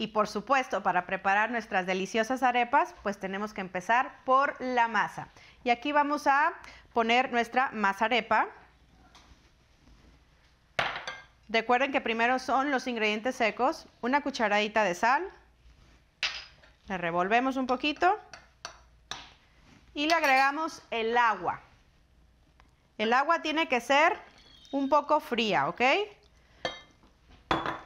Y por supuesto, para preparar nuestras deliciosas arepas, pues tenemos que empezar por la masa. Y aquí vamos a poner nuestra masa arepa. Recuerden que primero son los ingredientes secos, una cucharadita de sal, le revolvemos un poquito y le agregamos el agua. El agua tiene que ser un poco fría, ¿ok?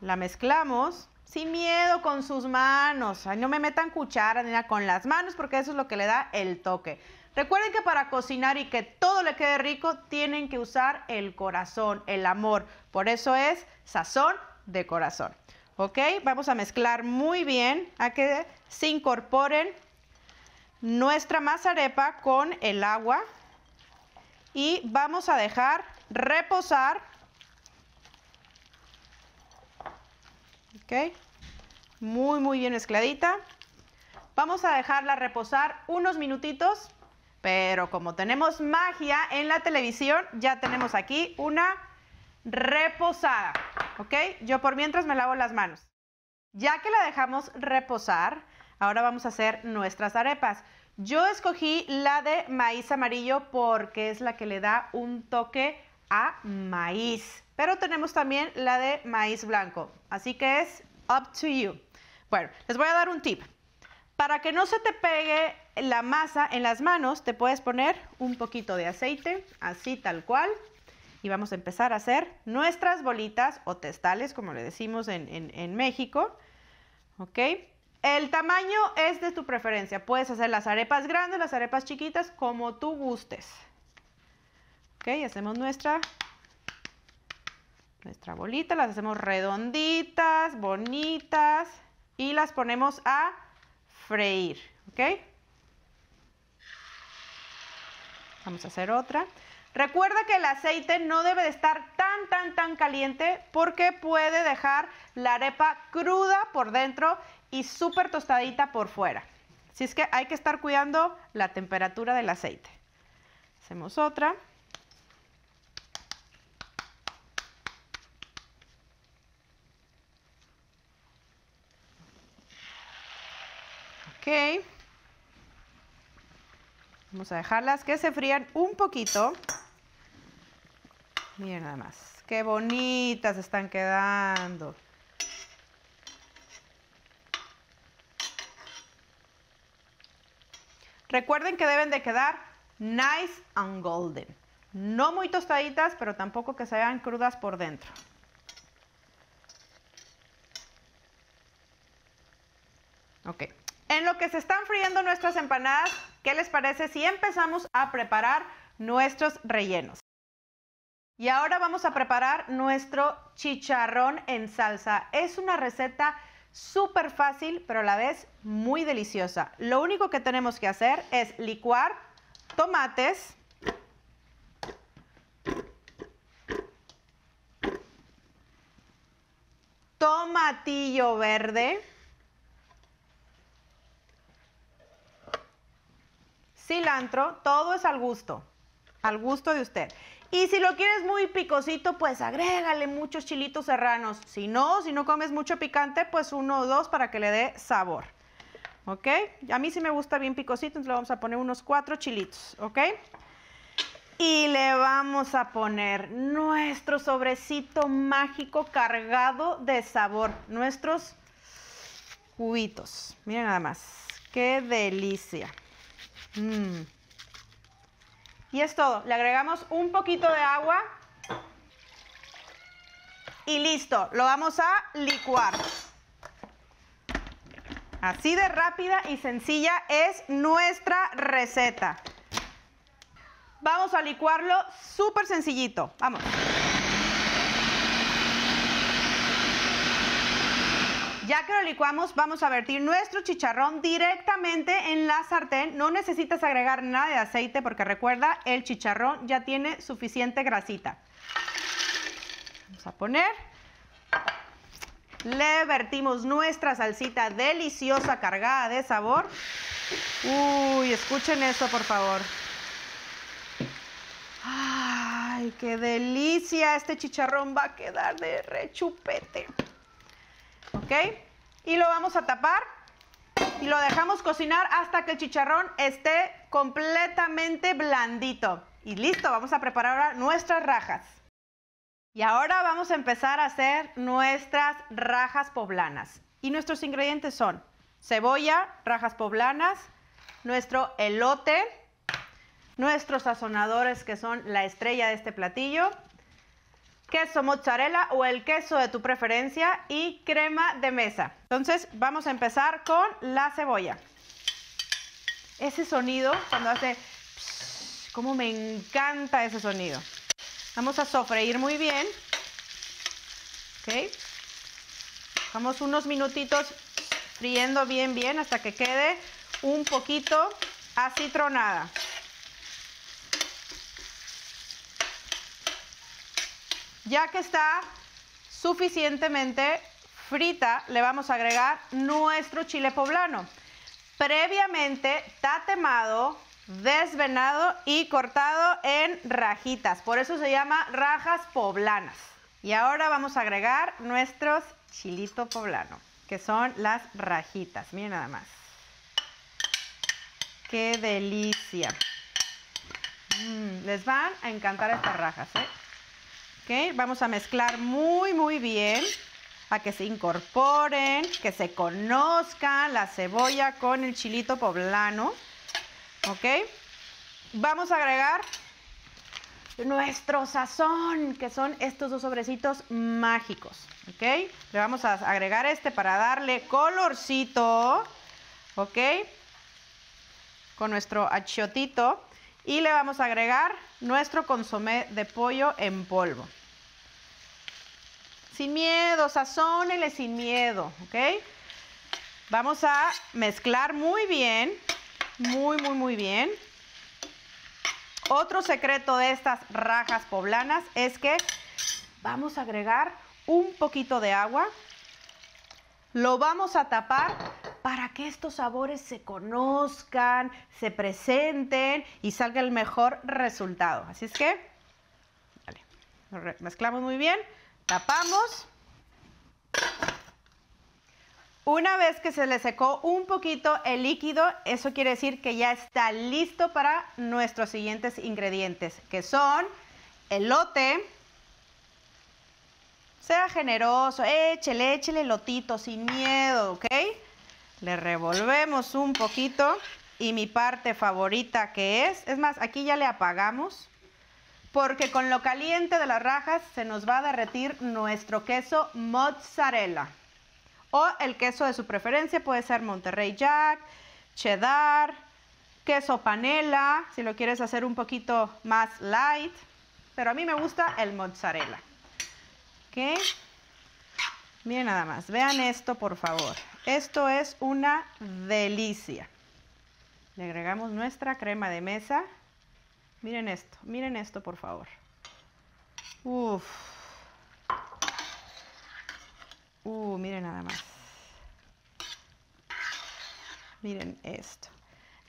La mezclamos sin miedo con sus manos. no me metan cuchara con las manos porque eso es lo que le da el toque. Recuerden que para cocinar y que todo le quede rico, tienen que usar el corazón, el amor. Por eso es sazón de corazón. ¿Ok? Vamos a mezclar muy bien a que se incorporen nuestra mazarepa con el agua y vamos a dejar reposar. ¿Ok? Muy, muy bien mezcladita. Vamos a dejarla reposar unos minutitos, pero como tenemos magia en la televisión, ya tenemos aquí una reposada, ¿ok? Yo por mientras me lavo las manos. Ya que la dejamos reposar, ahora vamos a hacer nuestras arepas. Yo escogí la de maíz amarillo porque es la que le da un toque a maíz, pero tenemos también la de maíz blanco, así que es up to you. Bueno, les voy a dar un tip. Para que no se te pegue la masa en las manos, te puedes poner un poquito de aceite, así tal cual. Y vamos a empezar a hacer nuestras bolitas o testales, como le decimos en, México. ¿Ok? El tamaño es de tu preferencia. Puedes hacer las arepas grandes, las arepas chiquitas, como tú gustes. Hacemos nuestra, nuestra bolita, las hacemos redonditas, bonitas y las ponemos a freír, ¿ok? Vamos a hacer otra. Recuerda que el aceite no debe de estar tan, tan, tan caliente porque puede dejar la arepa cruda por dentro y súper tostadita por fuera. Así es que hay que estar cuidando la temperatura del aceite. Hacemos otra. Vamos a dejarlas que se frían un poquito. Miren nada más. Qué bonitas están quedando. Recuerden que deben de quedar nice and golden. No muy tostaditas, pero tampoco que se vean crudas por dentro. Ok. En lo que se están friendo nuestras empanadas, ¿qué les parece si empezamos a preparar nuestros rellenos? Y ahora vamos a preparar nuestro chicharrón en salsa. Es una receta súper fácil, pero a la vez muy deliciosa. Lo único que tenemos que hacer es licuar tomates, tomatillo verde, cilantro, todo es al gusto, al gusto de usted. Y si lo quieres muy picosito, pues agrégale muchos chilitos serranos. Si no, si no comes mucho picante, pues uno o dos para que le dé sabor. ¿Ok? A mí sí me gusta bien picosito, entonces le vamos a poner unos cuatro chilitos. ¿Ok? Y le vamos a poner nuestro sobrecito mágico cargado de sabor. Nuestros cubitos. Miren nada más. ¡Qué delicia! Mm. Y es todo. Le agregamos un poquito de agua. Y listo. Lo vamos a licuar. Así de rápida y sencilla es nuestra receta. Vamos a licuarlo súper sencillito. Vamos. Ya que lo licuamos, vamos a vertir nuestro chicharrón directamente en la sartén. No necesitas agregar nada de aceite porque recuerda, el chicharrón ya tiene suficiente grasita. Vamos a poner. Le vertimos nuestra salsita deliciosa cargada de sabor. Uy, escuchen eso por favor. ¡Ay, qué delicia! Este chicharrón va a quedar de rechupete. Y lo vamos a tapar y lo dejamos cocinar hasta que el chicharrón esté completamente blandito. Y listo, vamos a preparar ahora nuestras rajas. Y ahora vamos a empezar a hacer nuestras rajas poblanas. Y nuestros ingredientes son cebolla, rajas poblanas, nuestro elote, nuestros sazonadores que son la estrella de este platillo, queso mozzarella o el queso de tu preferencia y crema de mesa. Entonces vamos a empezar con la cebolla. Ese sonido cuando hace... como me encanta ese sonido. Vamos a sofreír muy bien. ¿Ok? Dejamos unos minutitos friendo bien, bien hasta que quede un poquito acitronada. Ya que está suficientemente frita, le vamos a agregar nuestro chile poblano. Previamente tatemado, desvenado y cortado en rajitas. Por eso se llama rajas poblanas. Y ahora vamos a agregar nuestros chilito poblano, que son las rajitas. Miren nada más. ¡Qué delicia! Mm, les van a encantar estas rajas, ¿eh? Vamos a mezclar muy, muy bien a que se incorporen, que se conozcan la cebolla con el chilito poblano. ¿Ok? Vamos a agregar nuestro sazón, que son estos dos sobrecitos mágicos. ¿Ok? Le vamos a agregar este para darle colorcito. ¿Ok? Con nuestro achiotito. Y le vamos a agregar nuestro consomé de pollo en polvo. Sin miedo, sazónele sin miedo, ¿ok? Vamos a mezclar muy bien, muy, muy, muy bien. Otro secreto de estas rajas poblanas es que vamos a agregar un poquito de agua. Lo vamos a tapar para que estos sabores se conozcan, se presenten y salga el mejor resultado. Así es que, vale, mezclamos muy bien. Tapamos. Una vez que se le secó un poquito el líquido, eso quiere decir que ya está listo para nuestros siguientes ingredientes, que son elote. Sea generoso, échele, échele lotito sin miedo, ¿ok? Le revolvemos un poquito y mi parte favorita que es, es más, aquí ya le apagamos porque con lo caliente de las rajas se nos va a derretir nuestro queso mozzarella. O el queso de su preferencia puede ser Monterrey Jack, cheddar, queso panela, si lo quieres hacer un poquito más light. Pero a mí me gusta el mozzarella. ¿Ok? Miren nada más, vean esto por favor. Esto es una delicia. Le agregamos nuestra crema de mesa. Miren esto, miren esto por favor. Uf. Uh, miren nada más. Miren esto.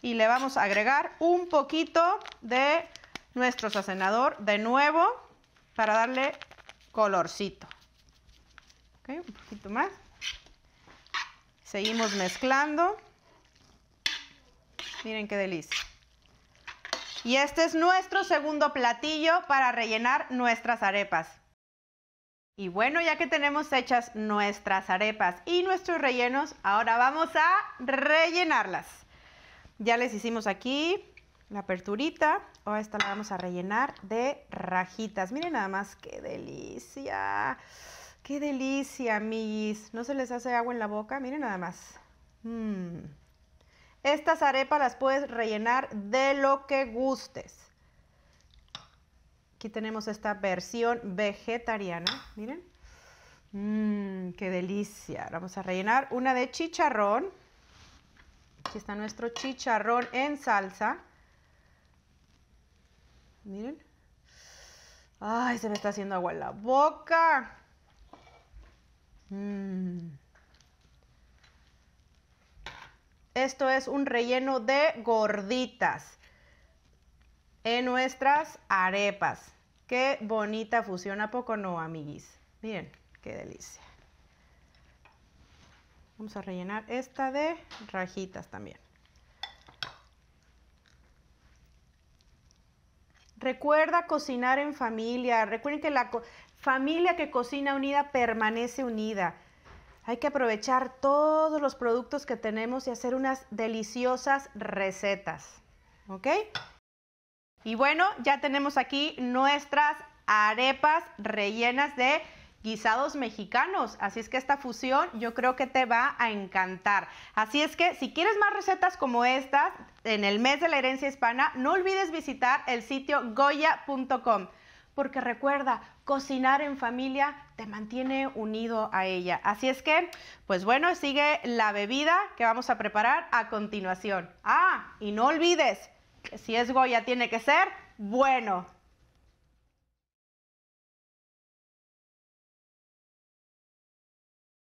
Y le vamos a agregar un poquito de nuestro sazonador de nuevo para darle colorcito. un poquito más. Seguimos mezclando. Miren qué delicia. Y este es nuestro segundo platillo para rellenar nuestras arepas. Y bueno, ya que tenemos hechas nuestras arepas y nuestros rellenos, ahora vamos a rellenarlas. Ya les hicimos aquí la aperturita. Ahora esta la vamos a rellenar de rajitas. Miren nada más, qué delicia. Qué delicia, mis. ¿No se les hace agua en la boca? Miren nada más. Mmm. Estas arepas las puedes rellenar de lo que gustes. Aquí tenemos esta versión vegetariana, miren. Mmm, qué delicia. Vamos a rellenar una de chicharrón. Aquí está nuestro chicharrón en salsa. Miren. Ay, se me está haciendo agua en la boca. Mmm. Esto es un relleno de gorditas en nuestras arepas. Qué bonita fusión, ¿a poco no, amiguis? Miren, qué delicia. Vamos a rellenar esta de rajitas también. Recuerda cocinar en familia. Recuerden que la familia que cocina unida permanece unida. Hay que aprovechar todos los productos que tenemos y hacer unas deliciosas recetas. ¿Ok? Y bueno, ya tenemos aquí nuestras arepas rellenas de guisados mexicanos. Así es que esta fusión yo creo que te va a encantar. Así es que si quieres más recetas como estas en el mes de la herencia hispana, no olvides visitar el sitio goya.com. Porque recuerda, cocinar en familia te mantiene unido a ella. Así es que, pues bueno, sigue la bebida que vamos a preparar a continuación. Ah, y no olvides, que si es Goya tiene que ser bueno.